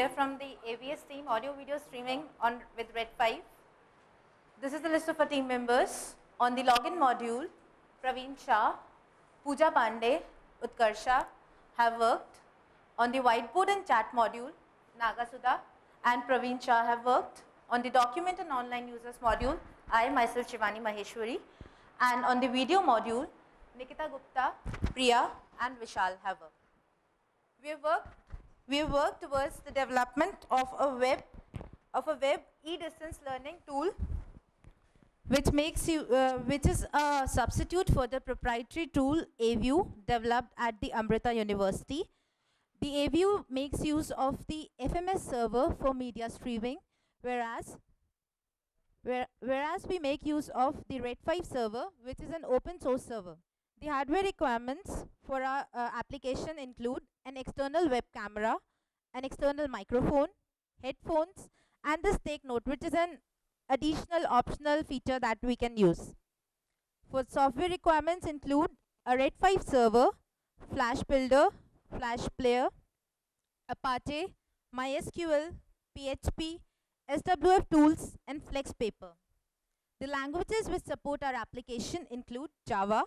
Here from the AVS team, audio video streaming on with Red 5. This is the list of our team members. On the login module, Praveen Shah, Pooja Pandey, Utkarsha have worked. On the whiteboard and chat module, Nagasudha and Praveen Shah have worked. On the document and online users module, I myself Shivani Maheshwari. And on the video module, Nikita Gupta, Priya and Vishal have worked. We have worked, we worked towards the development of a web, of a web e-distance learning tool which makes you, uh, which is a substitute for the proprietary tool AView developed at the Amrita University. The AView makes use of the FMS server for media streaming, whereas where, whereas we make use of the Red 5 server, which is an open source server. The hardware requirements for our uh, application include an external web camera, an external microphone, headphones, and this take note, which is an additional optional feature that we can use. For software requirements include a Red 5 server, Flash Builder, Flash Player, Apache, MySQL, PHP, SWF tools, and Flex Paper. The languages which support our application include Java,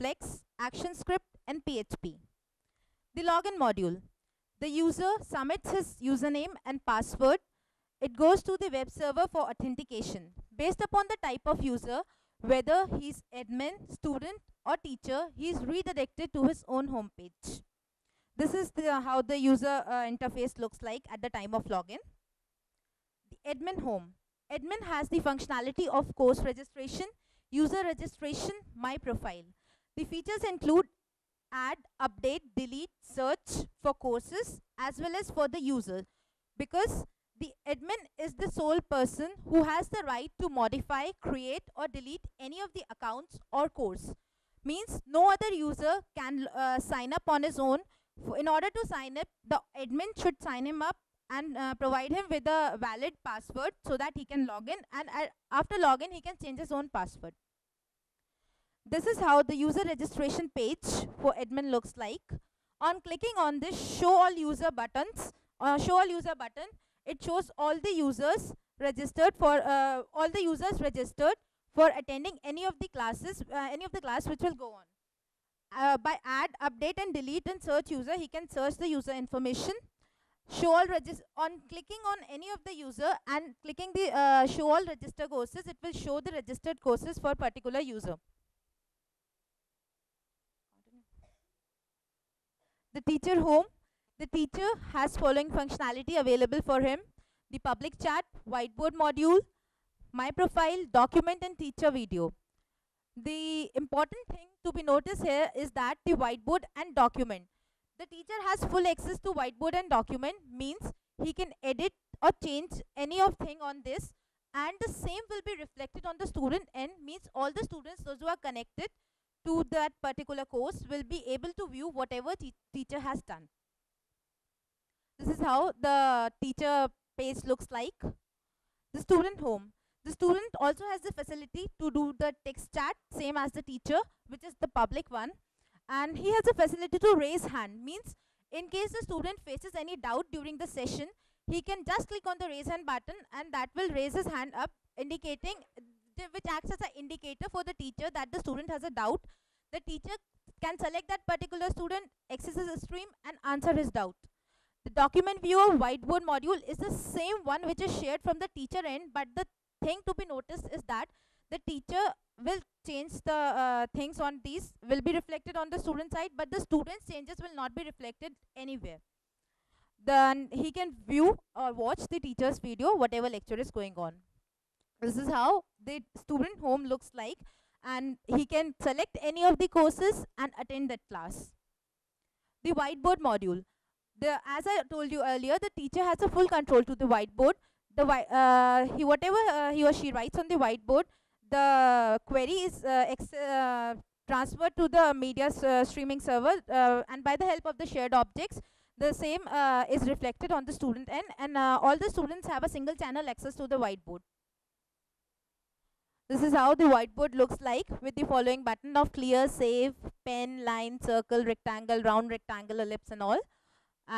Flex, ActionScript, and PHP. The login module. The user submits his username and password. It goes to the web server for authentication. Based upon the type of user, whether he's admin, student, or teacher, he is redirected to his own homepage. This is the, how the user uh, interface looks like at the time of login. The admin home. Admin has the functionality of course registration, user registration, my profile. The features include add, update, delete, search for courses as well as for the user because the admin is the sole person who has the right to modify, create or delete any of the accounts or course. Means no other user can uh, sign up on his own. In order to sign up, the admin should sign him up and uh, provide him with a valid password so that he can log in and uh, after login he can change his own password. This is how the user registration page for admin looks like. On clicking on this show all user buttons, uh, show all user button, it shows all the users registered for uh, all the users registered for attending any of the classes, uh, any of the class which will go on. Uh, by add, update and delete and search user, he can search the user information. Show all register on clicking on any of the user and clicking the uh, show all register courses, it will show the registered courses for particular user. The teacher home, the teacher has following functionality available for him. The public chat, whiteboard module, my profile, document and teacher video. The important thing to be noticed here is that the whiteboard and document. The teacher has full access to whiteboard and document means he can edit or change any of thing on this and the same will be reflected on the student end means all the students those who are connected to that particular course will be able to view whatever te teacher has done. This is how the teacher page looks like. The student home. The student also has the facility to do the text chat same as the teacher which is the public one and he has a facility to raise hand means in case the student faces any doubt during the session he can just click on the raise hand button and that will raise his hand up indicating which acts as an indicator for the teacher that the student has a doubt. The teacher can select that particular student, the stream and answer his doubt. The document viewer whiteboard module is the same one which is shared from the teacher end but the thing to be noticed is that the teacher will change the uh, things on these will be reflected on the student side but the student's changes will not be reflected anywhere then he can view or watch the teacher's video whatever lecture is going on this is how the student home looks like and he can select any of the courses and attend that class. The whiteboard module. The, as I told you earlier, the teacher has a full control to the whiteboard. The uh, he whatever uh, he or she writes on the whiteboard, the query is uh, uh transferred to the media uh, streaming server, uh, and by the help of the shared objects, the same is reflected on the student end, and all the students have a single channel access to the whiteboard. This is how the whiteboard looks like with the following button of clear, save, pen, line, circle, rectangle, round rectangle, ellipse and all.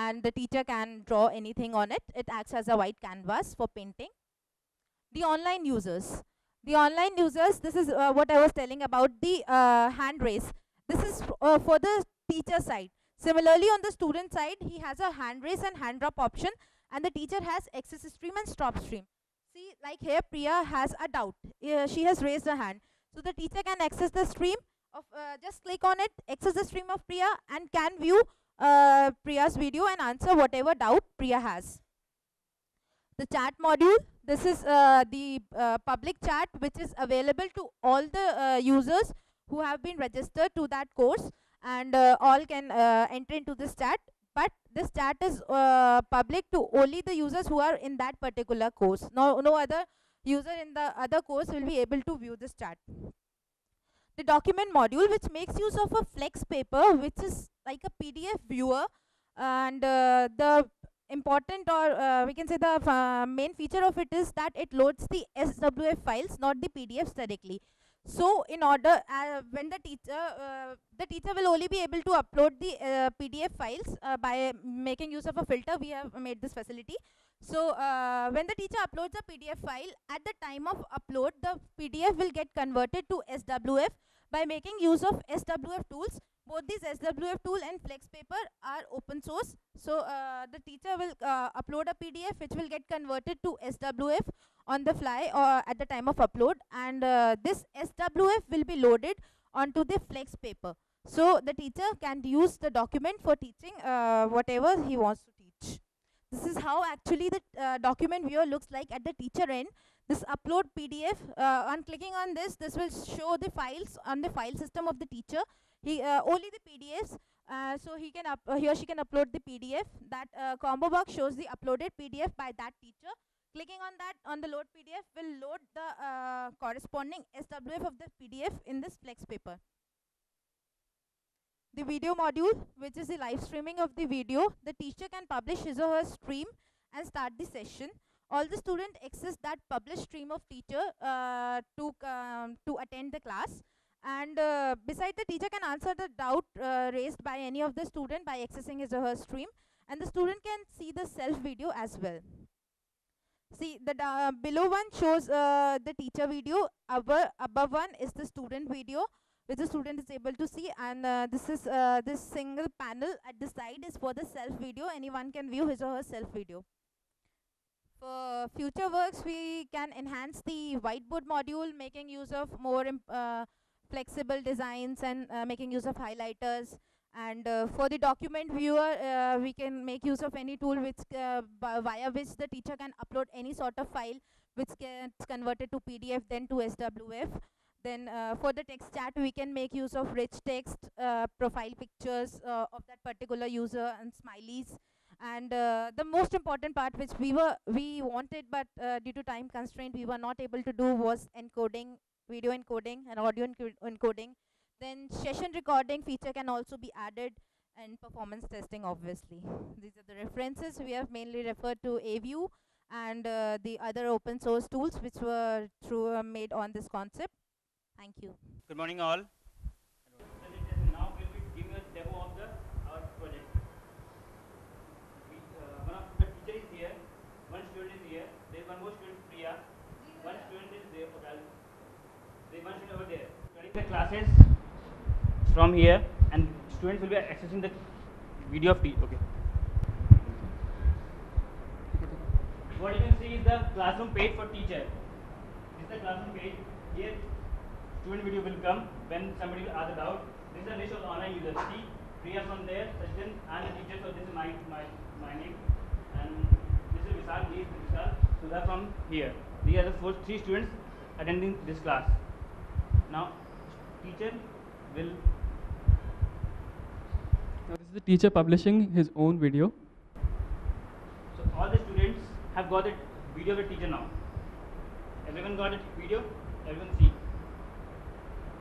and the teacher can draw anything on it. It acts as a white canvas for painting. The online users. The online users, this is uh, what I was telling about the uh, hand raise. This is uh, for the teacher side. Similarly, on the student side, he has a hand raise and hand drop option and the teacher has access stream and stop stream. See, like here Priya has a doubt. Uh, she has raised her hand. So the teacher can access the stream of, uh, just click on it, access the stream of Priya and can view uh, Priya's video and answer whatever doubt Priya has. The chat module, this is uh, the uh, public chat which is available to all the uh, users who have been registered to that course and all can enter into this chat but this chat is uh, public to only the users who are in that particular course. No no other user in the other course will be able to view this chat the document module which makes use of a flex paper which is like a pdf viewer and uh, the important or uh, we can say the uh, main feature of it is that it loads the swf files not the pdfs directly so in order uh, when the teacher uh, the teacher will only be able to upload the uh, pdf files uh, by making use of a filter we have made this facility. So uh, when the teacher uploads a pdf file at the time of upload the pdf will get converted to swf by making use of swf tools both these swf tool and flex paper are open source so uh, the teacher will upload a pdf which will get converted to swf on the fly or at the time of upload and uh, this SWF will be loaded onto the flex paper. So the teacher can use the document for teaching uh, whatever he wants to teach. This is how actually the uh, document viewer looks like at the teacher end. This upload PDF, uh, on clicking on this, this will show the files on the file system of the teacher. He uh, Only the PDFs, uh, so he can up, he or she can upload the PDF. That combo box shows the uploaded PDF by that teacher Clicking on that on the load PDF will load the uh, corresponding SWF of the PDF in this flex paper. The video module, which is the live streaming of the video, the teacher can publish his or her stream and start the session. All the student access that published stream of teacher uh, to um, to attend the class. And uh, beside the teacher can answer the doubt uh, raised by any of the student by accessing his or her stream. And the student can see the self video as well. See, the uh, below one shows uh, the teacher video. Above, above one is the student video, which the student is able to see. And uh, this is uh, this single panel at the side is for the self video. Anyone can view his or her self video. For future works, we can enhance the whiteboard module, making use of more flexible designs and uh, making use of highlighters. And uh, for the document viewer uh, we can make use of any tool which via which the teacher can upload any sort of file which gets converted to pdf then to swf then uh, for the text chat we can make use of rich text uh, profile pictures uh, of that particular user and smileys. And the most important part which we were we wanted but due to time constraint we were not able to do was encoding video encoding and audio encoding then session recording feature can also be added and performance testing obviously. These are the references. We have mainly referred to AView and uh, the other open source tools which were through uh, made on this concept. Thank you. Good morning all. Now we will be giving a demo of the our project. We, uh, one of the teacher is here, one student is here, there is one more student Priya, one student is there, okay, there is one student over The classes from here and students will be accessing the video of. Okay. What you can see is the classroom page for teacher. This is the classroom page. Here, student video will come when somebody will ask a doubt. This is the list of online. See, Priya from there, Sachin, and the teacher. So this is my my my name, and this is Vishal. He is Vishal. So that from here. These are the first three students attending this class. Now, teacher will now this is the teacher publishing his own video. So all the students have got a video of the teacher now. Everyone got a video? Everyone see.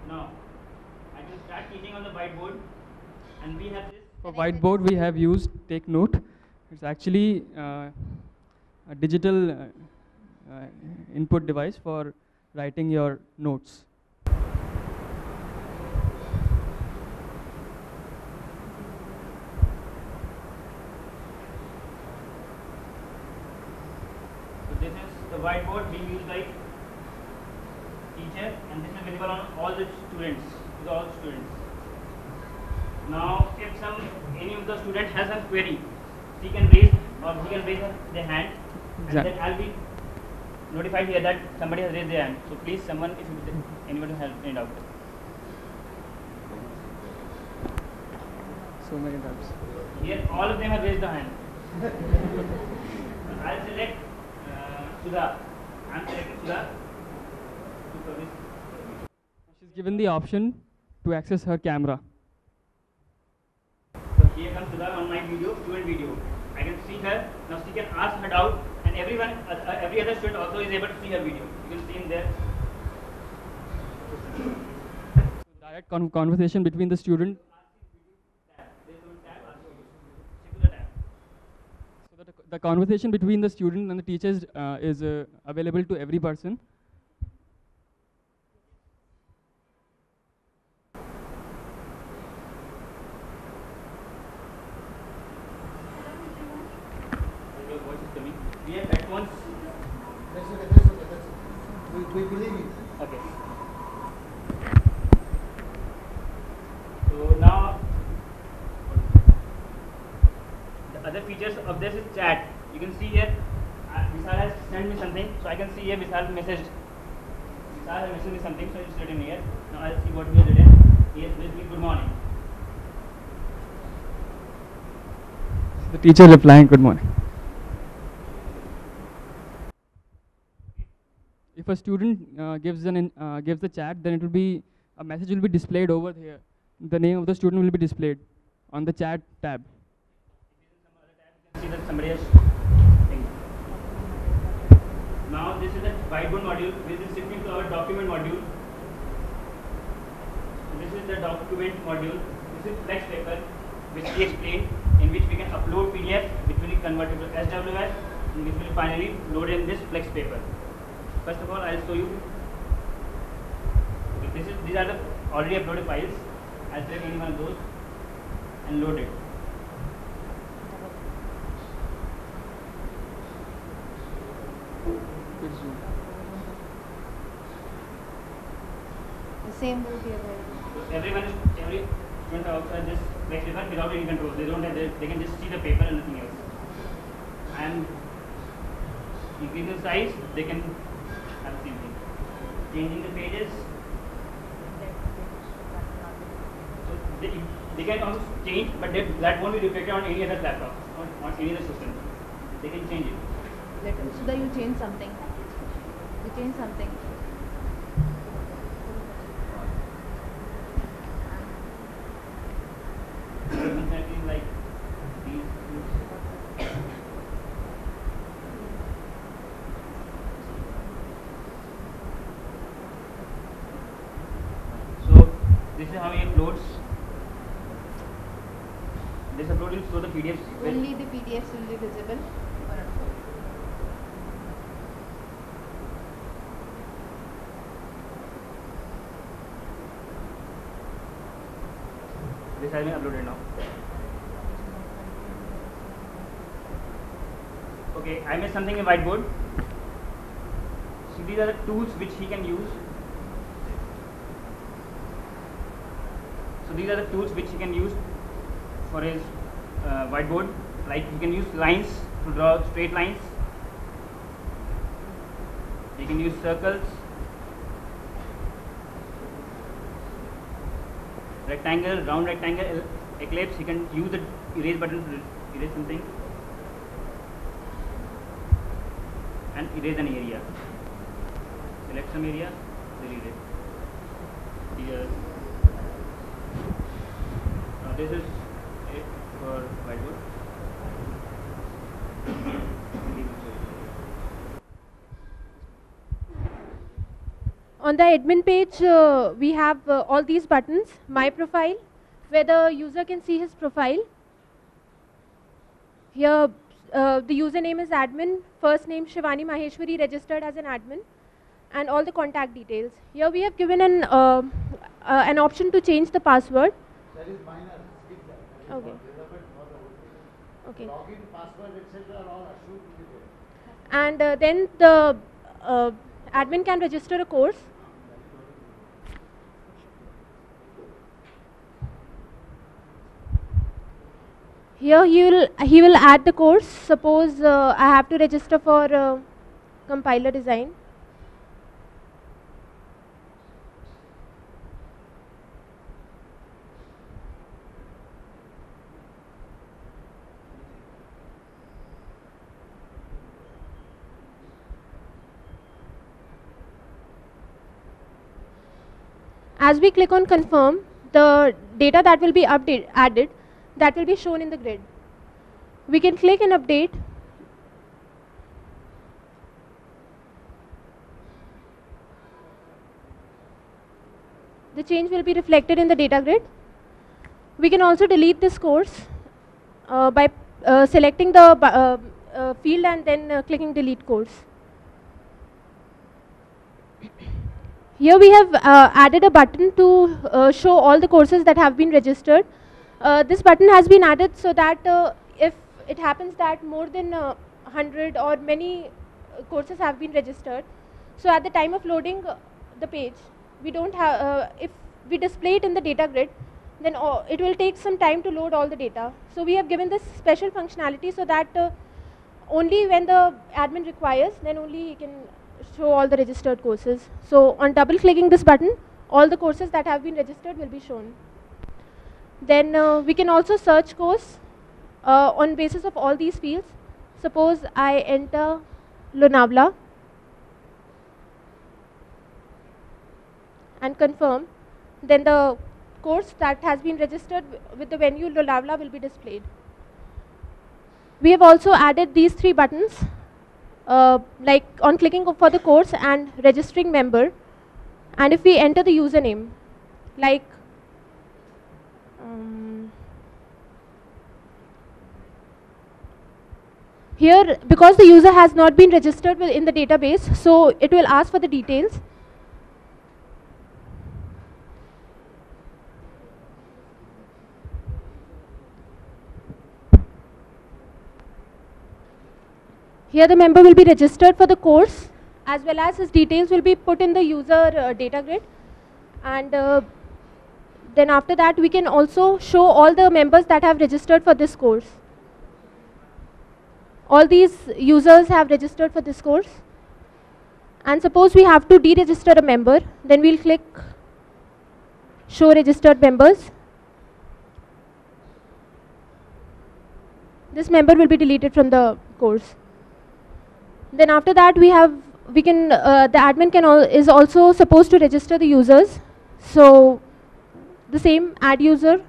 Now, I can start teaching on the whiteboard and we have this. For whiteboard we have used Take Note. It's actually uh, a digital uh, uh, input device for writing your notes. This is the whiteboard being used by teacher and this is visible on all the students, to all students. Now, if some any of the student has a query, he can raise or he can raise their hand, and Exact- then I'll be notified here that somebody has raised their hand. So please, someone, if you, anyone help any doubt. So many types. Here, all of them have raised the hand. I'll select Sudha. I'm selecting Sudha. to service. She's given the option to access her camera. So here comes Sudha on my video, student video. I can see her. Now she can ask her doubt, and everyone, uh, uh, every other student also is able to see her video. You can see in there. Direct con- conversation between the student. Tab. There is one tab. ask video. Check to the tab. So that the, conversation between the student and the teachers uh, is uh, available to every person. Your voice is coming. We have headphones. That's okay, that's okay, that's okay. We, we believe you. Okay. So now, the other features of this is chat. You can see here, uh, Vishal has sent me something, so I can see here Vishal messaged. Vishal has messaged me something, so it's written here. Now I'll see what he has written. He has me good morning. The teacher replying, Good morning. If a student uh, gives an uh, gives the chat, then it will be a message will be displayed over here. The name of the student will be displayed on the chat tab. See that somebody has thing. Now this is the whiteboard module. This is shifting to our document module. This is the document module. This is flex paper, which we explained, in which we can upload PDF, which will be converted to SWF, and which will finally load in this flex paper. First of all, I'll show you. This is these are the already uploaded files. I'll select any one of those and load it. The same will be available. Everyone, is, every student outside this flex paper without any control. They don't have, they, they can just see the paper and nothing else. And increasing the size, they can have the same thing. Changing the pages, so they, they can also change, but they, that won't be reflected on any other laptop or on any other system. They can change it. Let Sudha, you change something. You change something. Functionality like these. So this is how he uploads. This upload will show the PDFs. Only the PDFs will be visible. Now. Okay, I made something in whiteboard. So these are the tools which he can use. So these are the tools which he can use for his uh, whiteboard. Like he can use lines to draw straight lines. He can use circles, rectangle, round rectangle, eclipse, you can use the erase button to erase something and erase an area. Select some area, delete it. Here. Now this is it for whiteboard. On the admin page, uh, we have uh, all these buttons, My Profile, where the user can see his profile. Here, uh, the username is admin, first name Shivani Maheshwari, registered as an admin, and all the contact details. Here we have given an, uh, uh, an option to change the password. That is minor, skip that. That is Okay. not relevant for the whole thing. Okay. Login, password, etc. are all assumed to be there. and uh, then the uh, admin can register a course. Here he will he will add the course. Suppose uh, I have to register for uh, compiler design. As we click on confirm, the data that will be update, added, that will be shown in the grid. We can click and update. The change will be reflected in the data grid. We can also delete this course uh, by uh, selecting the uh, uh, field and then uh, clicking delete course. Here we have uh, added a button to show all the courses that have been registered. Uh, this button has been added so that uh, if it happens that more than uh, 100 or many uh, courses have been registered, so at the time of loading uh, the page, we don't have, uh, if we display it in the data grid, then it will take some time to load all the data. So we have given this special functionality so that only when the admin requires, then only he can show all the registered courses. So on double clicking this button, all the courses that have been registered will be shown. Then uh, we can also search course uh, on basis of all these fields. Suppose I enter Lonavala and confirm, then the course that has been registered with the venue Lonavala will be displayed. We have also added these three buttons, uh, like on clicking for the course and registering member, and if we enter the username, like um, here, because the user has not been registered in the database, so it will ask for the details. Here the member will be registered for the course as well as his details will be put in the user uh, data grid and uh, then after that we can also show all the members that have registered for this course. All these users have registered for this course and suppose we have to deregister a member then we'll click show registered members. This member will be deleted from the course then after that we have we can uh, the admin can al- is also supposed to register the users so the same add user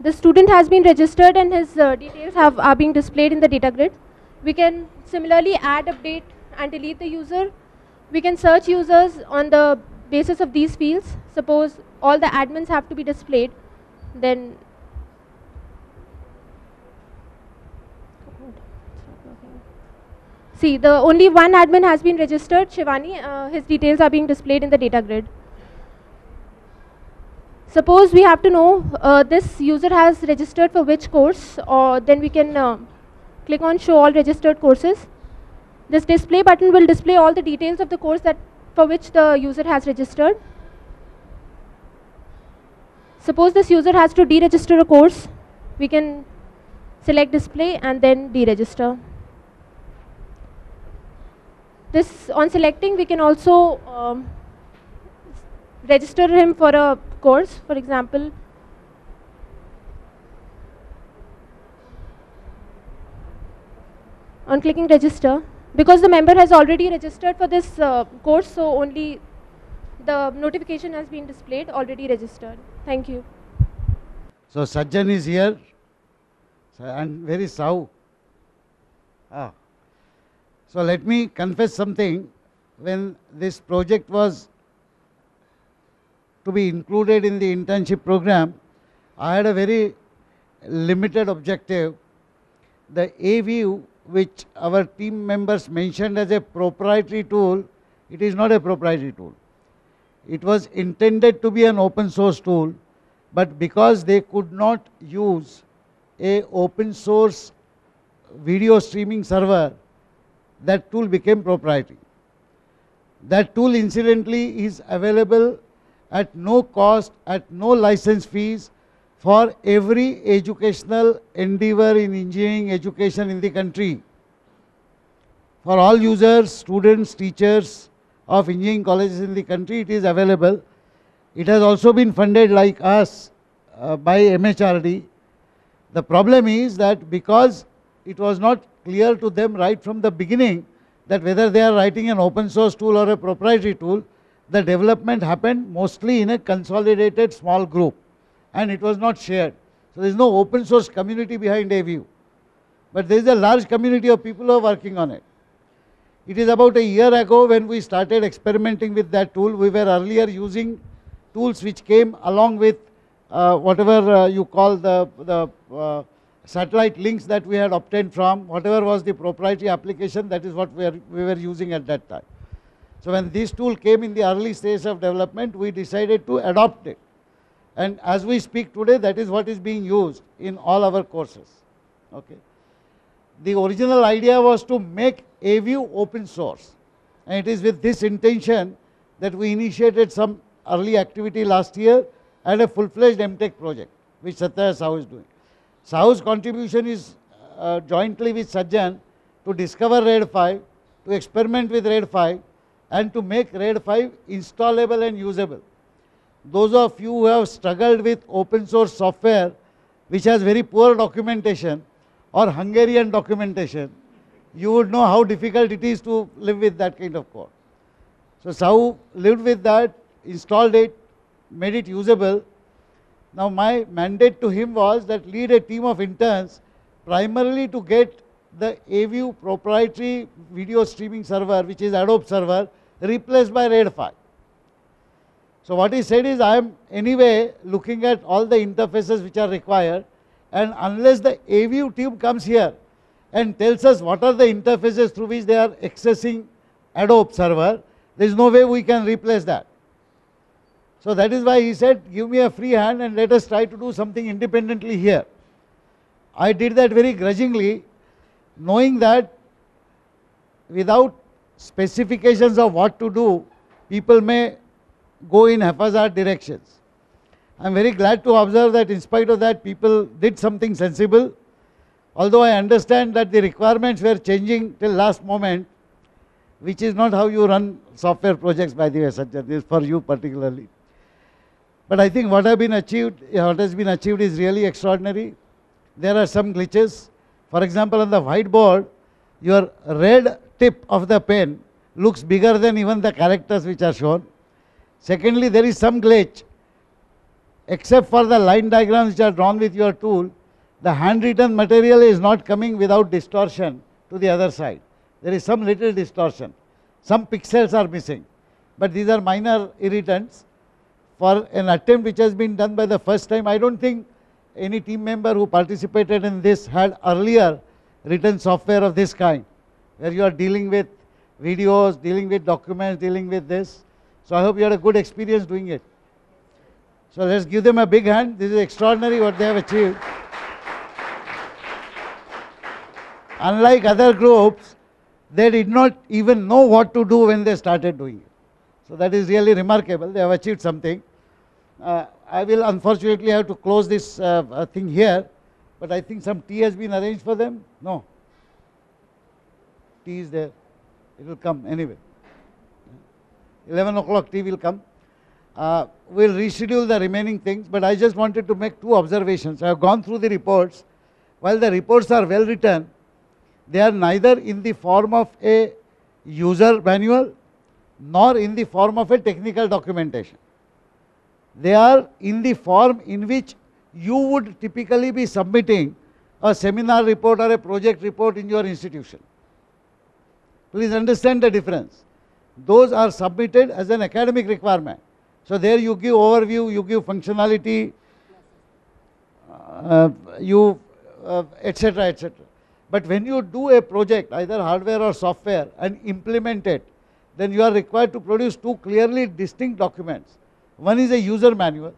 the student has been registered and his uh, details have are being displayed in the data grid. We can similarly add update and delete the user. We can search users on the basis of these fields. Suppose all the admins have to be displayed then see the only one admin has been registered shivani. Uh, his details are being displayed in the data grid Suppose we have to know uh, this user has registered for which course, or then we can uh, click on show all registered courses. This display button will display all the details of the course that for which the user has registered. Suppose this user has to deregister a course, we can select display and then deregister. This on selecting we can also um, register him for a course for example on clicking register because the member has already registered for this uh, course so only the notification has been displayed already registered thank you So Sajjan is here, and is Sahu? Ah. So let me confess something. when this project was to be included in the internship program, I had a very limited objective. The A-View, which our team members mentioned as a proprietary tool, it is not a proprietary tool. It was intended to be an open source tool, but because they could not use a open source video streaming server, that tool became proprietary. That tool incidentally is available at no cost, at no license fees for every educational endeavor in engineering education in the country. For all users, students, teachers of engineering colleges in the country, it is available. It has also been funded like us uh, by MHRD. The problem is that because it was not clear to them right from the beginning that whether they are writing an open source tool or a proprietary tool, the development happened mostly in a consolidated small group and it was not shared. So there is no open source community behind A-View. But there is a large community of people who are working on it. It is about a year ago when we started experimenting with that tool. We were earlier using tools which came along with uh, whatever uh, you call the, the uh, satellite links that we had obtained from, whatever was the proprietary application, that is what we, are, we were using at that time. So when this tool came in the early stage of development, we decided to adopt it. And as we speak today, that is what is being used in all our courses. Okay. The original idea was to make A-View open source. And it is with this intention that we initiated some early activity last year and a full-fledged MTech project, which Satya Sahu is doing. Sahu's contribution is uh, jointly with Sajjan to discover Red 5, to experiment with Red 5, and to make Red 5 installable and usable. Those of you who have struggled with open source software which has very poor documentation or Hungarian documentation, you would know how difficult it is to live with that kind of code. So Sahu lived with that, installed it, made it usable. Now my mandate to him was that lead a team of interns primarily to get the A-View proprietary video streaming server, which is Adobe server, replaced by Red 5. So what he said is, I am anyway looking at all the interfaces which are required and unless the A-View tube comes here and tells us what are the interfaces through which they are accessing Adobe server, there is no way we can replace that. So that is why he said, give me a free hand and let us try to do something independently here. I did that very grudgingly, knowing that without specifications of what to do, people may go in haphazard directions. I am very glad to observe that in spite of that, people did something sensible. Although I understand that the requirements were changing till last moment, which is not how you run software projects by the way, Sajjan, this is for you particularly. But I think what, have been achieved, what has been achieved is really extraordinary. There are some glitches. For example, on the whiteboard, your red tip of the pen looks bigger than even the characters which are shown. Secondly, there is some glitch. Except for the line diagrams which are drawn with your tool, the handwritten material is not coming without distortion to the other side. There is some little distortion. Some pixels are missing. But these are minor irritants. For an attempt which has been done by the first time, I don't think any team member who participated in this had earlier written software of this kind, where you are dealing with videos, dealing with documents, dealing with this. So I hope you had a good experience doing it. So let's give them a big hand. This is extraordinary what they have achieved. Unlike other groups, they did not even know what to do when they started doing it. So that is really remarkable. They have achieved something. Uh, I will unfortunately have to close this uh, uh, thing here, but I think some tea has been arranged for them. No. Tea is there. It will come anyway. 11 o'clock tea will come. Uh, we'll reschedule the remaining things, but I just wanted to make two observations. I have gone through the reports. While the reports are well written, they are neither in the form of a user manual nor in the form of a technical documentation. They are in the form in which you would typically be submitting a seminar report or a project report in your institution. Please understand the difference. those are submitted as an academic requirement. So there you give overview, you give functionality, uh, you etc. etc. But when you do a project, either hardware or software, and implement it, then you are required to produce two clearly distinct documents. One is a user manual.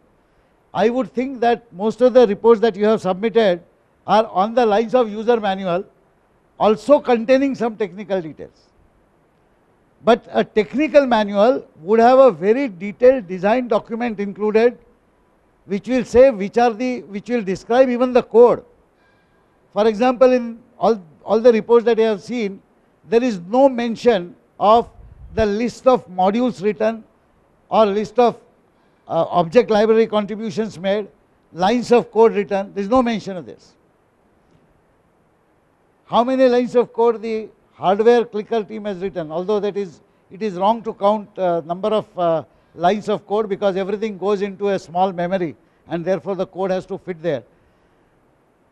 I would think that most of the reports that you have submitted are on the lines of user manual, also containing some technical details. But a technical manual would have a very detailed design document included, which will say which are the, which will describe even the code. For example, in all, all the reports that I have seen, there is no mention of the list of modules written or list of uh, object library contributions made, lines of code written, there is no mention of this. How many lines of code the hardware clicker team has written, although that is, it is wrong to count uh, number of uh, lines of code because everything goes into a small memory and therefore the code has to fit there.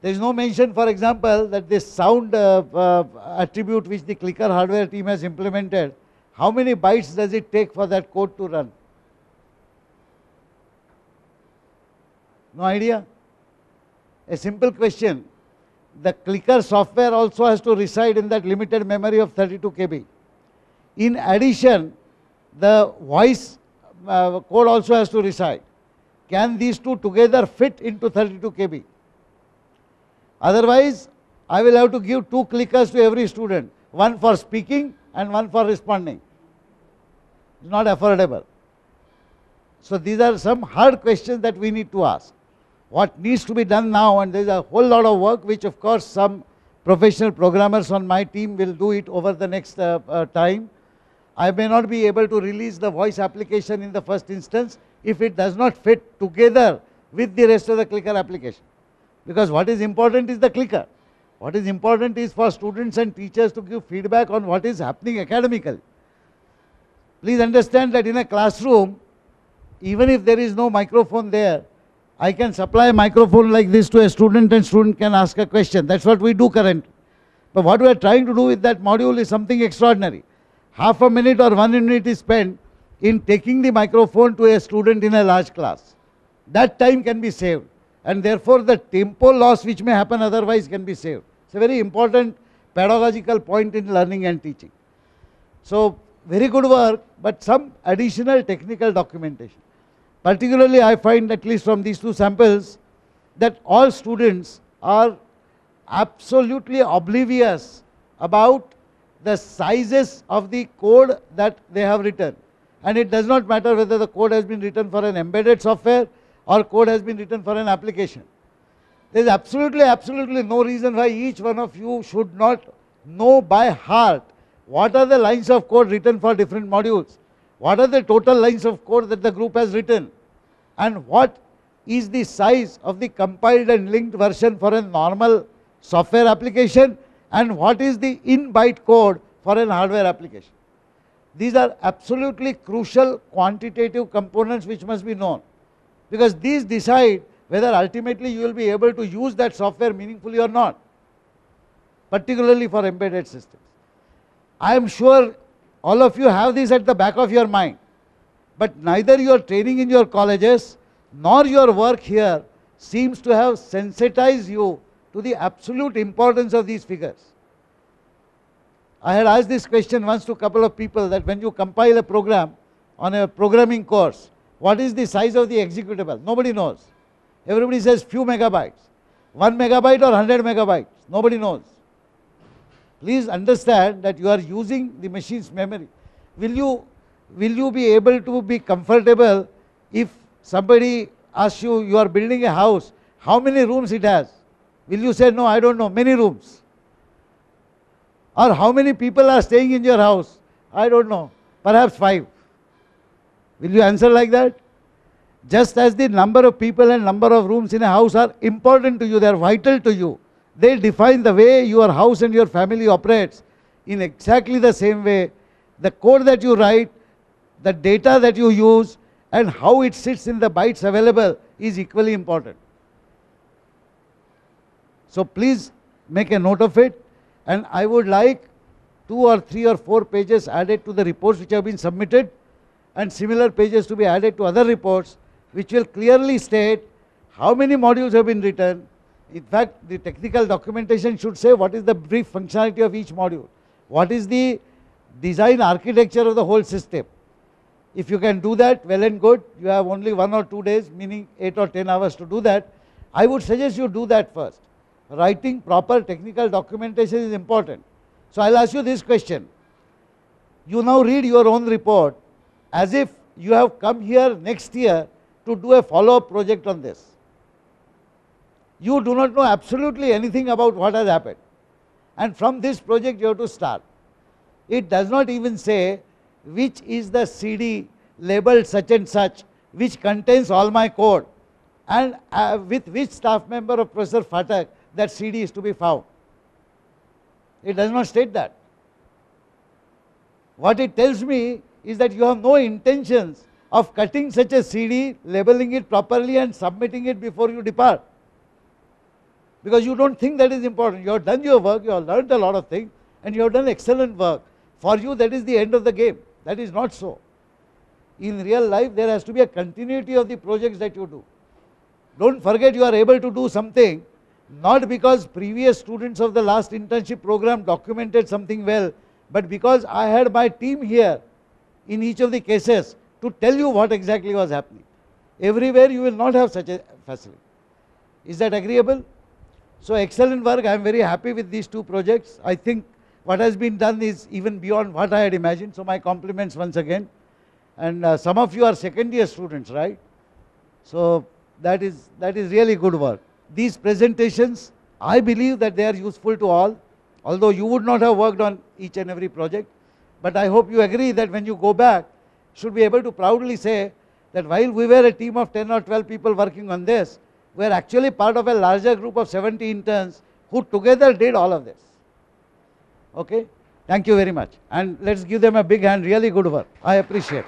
There is no mention, for example, that this sound uh, uh, attribute which the clicker hardware team has implemented, how many bytes does it take for that code to run? No idea? A simple question. The clicker software also has to reside in that limited memory of 32 KB. In addition, the voice uh, code also has to reside. Can these two together fit into 32 KB? Otherwise, I will have to give two clickers to every student, one for speaking and one for responding. It's not affordable. So these are some hard questions that we need to ask. What needs to be done now, and there is a whole lot of work which of course some professional programmers on my team will do it over the next uh, uh, time. I may not be able to release the voice application in the first instance if it does not fit together with the rest of the clicker application. Because what is important is the clicker. What is important is for students and teachers to give feedback on what is happening academically. Please understand that in a classroom, even if there is no microphone there, I can supply a microphone like this to a student and student can ask a question. That's what we do currently. But what we are trying to do with that module is something extraordinary. Half a minute or one minute is spent in taking the microphone to a student in a large class. That time can be saved and therefore the tempo loss which may happen otherwise can be saved. It's a very important pedagogical point in learning and teaching. So very good work, but some additional technical documentation. Particularly I find at least from these two samples that all students are absolutely oblivious about the sizes of the code that they have written. And it does not matter whether the code has been written for an embedded software or code has been written for an application. There is absolutely, absolutely no reason why each one of you should not know by heart what are the lines of code written for different modules, what are the total lines of code that the group has written, and what is the size of the compiled and linked version for a normal software application, and what is the in-byte code for an hardware application. These are absolutely crucial quantitative components which must be known because these decide whether ultimately you will be able to use that software meaningfully or not, particularly for embedded systems. I am sure all of you have this at the back of your mind, but neither your training in your colleges nor your work here seems to have sensitized you to the absolute importance of these figures. I had asked this question once to a couple of people that when you compile a program on a programming course, what is the size of the executable? Nobody knows. Everybody says few megabytes. 1 megabyte or 100 megabytes. Nobody knows. Please understand that you are using the machine's memory. Will you, will you be able to be comfortable if somebody asks you, you are building a house, how many rooms it has? Will you say, no, I don't know, many rooms? Or how many people are staying in your house? I don't know, perhaps five. Will you answer like that? Just as the number of people and number of rooms in a house are important to you, they are vital to you. They define the way your house and your family operates. In exactly the same way, the code that you write, the data that you use, and how it sits in the bytes available is equally important. So please make a note of it and I would like two or three or four pages added to the reports which have been submitted and similar pages to be added to other reports which will clearly state how many modules have been written. In fact, the technical documentation should say what is the brief functionality of each module, what is the design architecture of the whole system. If you can do that, well and good. You have only one or two days, meaning 8 or 10 hours to do that. I would suggest you do that first. Writing proper technical documentation is important. So I'll ask you this question. You now read your own report as if you have come here next year to do a follow-up project on this. You do not know absolutely anything about what has happened. And from this project you have to start. It does not even say which is the CD labeled such and such, which contains all my code, and uh, with which staff member of Professor Phatak that CD is to be found. It does not state that. What it tells me is that you have no intentions of cutting such a CD, labeling it properly and submitting it before you depart. Because you don't think that is important. You have done your work, you have learned a lot of things, and you have done excellent work. For you, that is the end of the game. That is not so. In real life, there has to be a continuity of the projects that you do. Don't forget you are able to do something not because previous students of the last internship program documented something well, but because I had my team here in each of the cases to tell you what exactly was happening. Everywhere you will not have such a facility. Is that agreeable? So excellent work. I am very happy with these two projects. I think what has been done is even beyond what I had imagined. So my compliments once again. And uh, some of you are second year students, right? So that is, that is really good work. These presentations, I believe that they are useful to all, although you would not have worked on each and every project. But I hope you agree that when you go back, should be able to proudly say that while we were a team of 10 or 12 people working on this, we are actually part of a larger group of 70 interns who together did all of this. Okay? Thank you very much. And let's give them a big hand, really good work. I appreciate